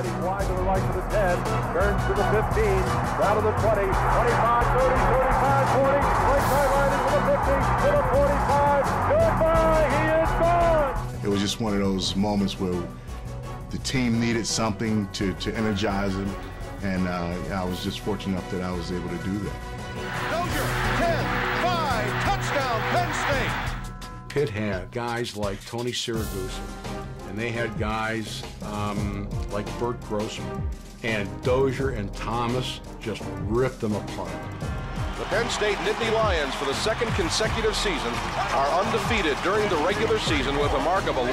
Heading wide to the right to the 10. Turns to the 15. Down to the 20. 25, 30, 35, 40. Right sideline into the 50. To the 45. Goodbye. He is gone. It was just one of those moments where the team needed something to, to energize them, and uh, I was just fortunate enough that I was able to do that. Dozier, 10, 5, touchdown, Penn State. Pitt had guys like Tony Siragusa, and they had guys um, like Burt Grossman, and Dozier and Thomas just ripped them apart. The Penn State Nittany Lions, for the second consecutive season, are undefeated during the regular season with a mark of 11.